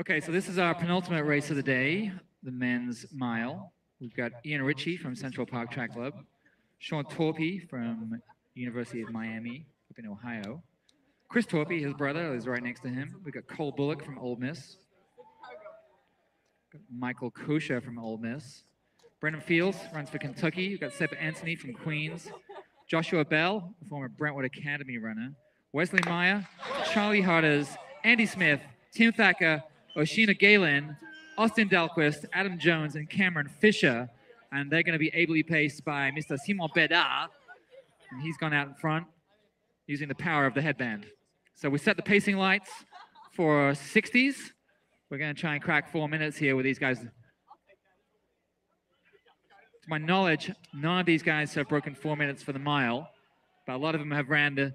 Okay, so this is our penultimate race of the day, the men's mile. We've got Ian Ritchie from Central Park Track Club, Sean Torpy from University of Miami up in Ohio. Chris Torpy, his brother, is right next to him. We've got Cole Bullock from Ole Miss. Michael Coccia from Ole Miss. Brendan Fields runs for Kentucky. We've got Seb Anthony from Queens. Joshua Bell, the former Brentwood Academy runner. Wesley Meyer, Charlie Harders, Andy Smith, Tim Thacker, Oshina Galen, Austin Delquist, Adam Jones, and Cameron Fisher. And they're going to be ably paced by Mr. Simon Bedard. And he's gone out in front using the power of the headband. So we set the pacing lights for 60s. We're going to try and crack four minutes here with these guys. To my knowledge, none of these guys have broken four minutes for the mile, but a lot of them have ran the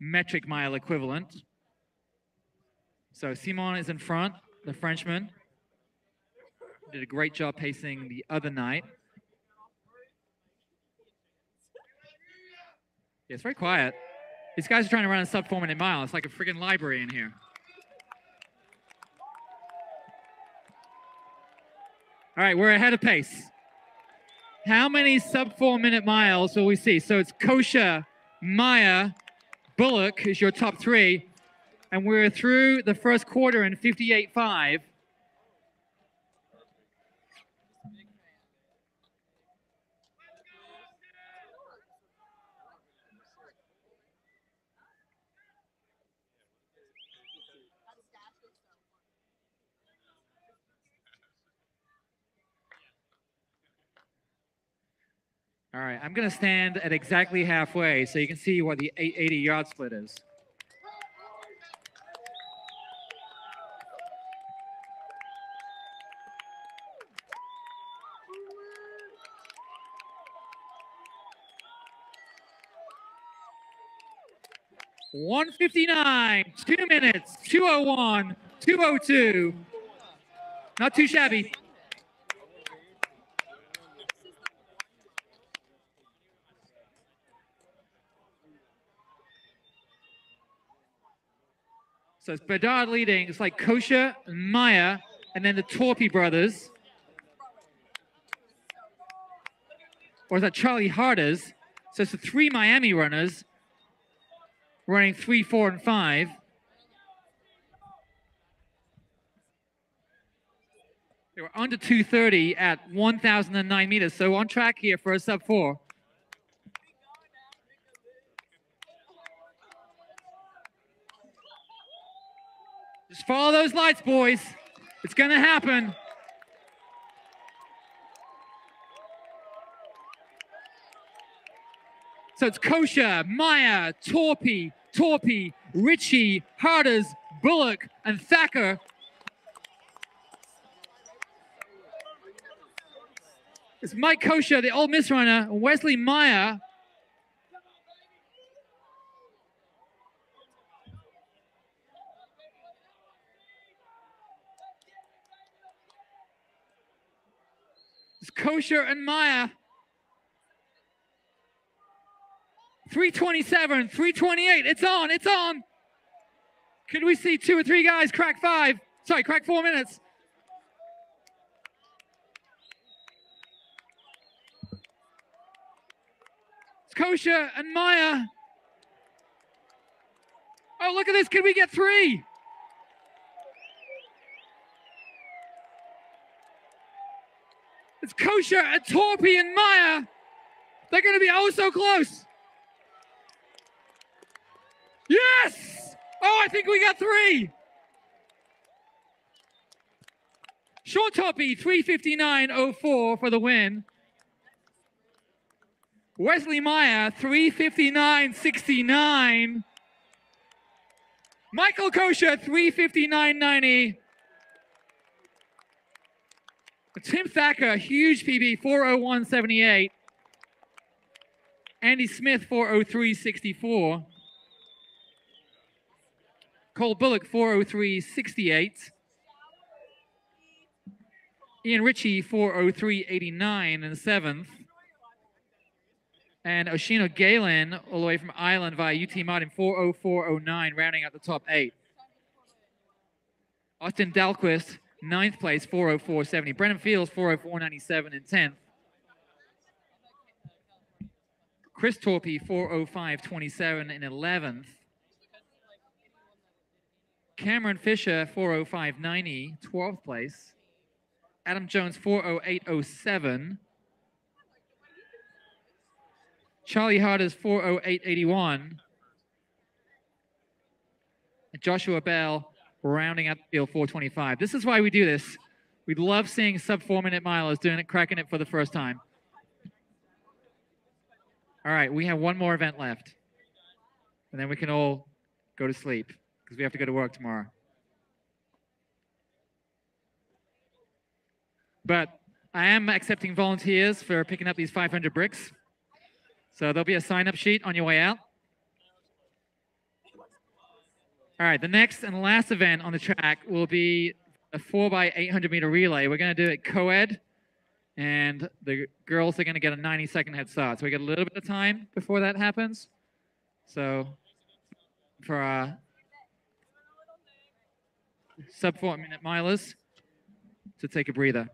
metric mile equivalent. So Simon is in front, the Frenchman. Did a great job pacing the other night. Yeah, it's very quiet. These guys are trying to run a sub four minute mile. It's like a friggin' library in here. All right, we're ahead of pace. How many sub four minute miles will we see? So it's Coccia, Meyer, Bullock is your top three. And we're through the first quarter in 58.5. All right, I'm going to stand at exactly halfway so you can see what the 880 yard split is. One fifty nine, two minutes, 201, 202. Not too shabby. So it's Bedard leading. It's like Coccia Meyer, and then the Torpy brothers. Or is that Charlie Harders? So it's the three Miami runners running three, four, and five. They were under 230 at 1,009 meters. So on track here for a sub four. Just follow those lights, boys. It's going to happen. So it's Coccia, Meyer, Torpy, Torpy, Ritchie, Harders, Bullock, and Thacker. It's Mike Coccia, the Ole Miss runner, Wesley Meyer. It's Coccia and Meyer. 327, 328. It's on, it's on. Could we see two or three guys crack five? Sorry, crack four minutes. It's Coccia and Meyer. Oh, look at this. Can we get three? It's Coccia and Torpy and Meyer. They're going to be oh so close. Yes! Oh, I think we got three. Sean Torpy, 359.04 for the win. Wesley Meyer, 359.69. Michael Coccia, 359.90. Tim Thacker, huge PB, 401.78. Andy Smith, 403.64. Cole Bullock, 403.68. Ian Ritchie, 403.89 in the seventh. And Oshino Galen, all the way from Ireland via UT Martin, 404.09, rounding out the top eight. Austin Dalquist, ninth place, 404.70. Brennan Fields, 404.97 in 10th. Chris Torpy, 405.27 in 11th. Cameron Fisher, 405.90, 12th place. Adam Jones, 408.07. Charlie Harders, 408.81. And Joshua Bell, rounding out the field, 425. This is why we do this. We love seeing sub four minute milers doing it, cracking it for the first time. All right, we have one more event left. And then we can all go to sleep because we have to go to work tomorrow. But I am accepting volunteers for picking up these 500 bricks. So there'll be a sign up sheet on your way out. All right, the next and last event on the track will be a 4 by 800 meter relay. We're going to do it co ed, and the girls are going to get a 90 second head start. So we get a little bit of time before that happens. So for our sub four minute milers to take a breather.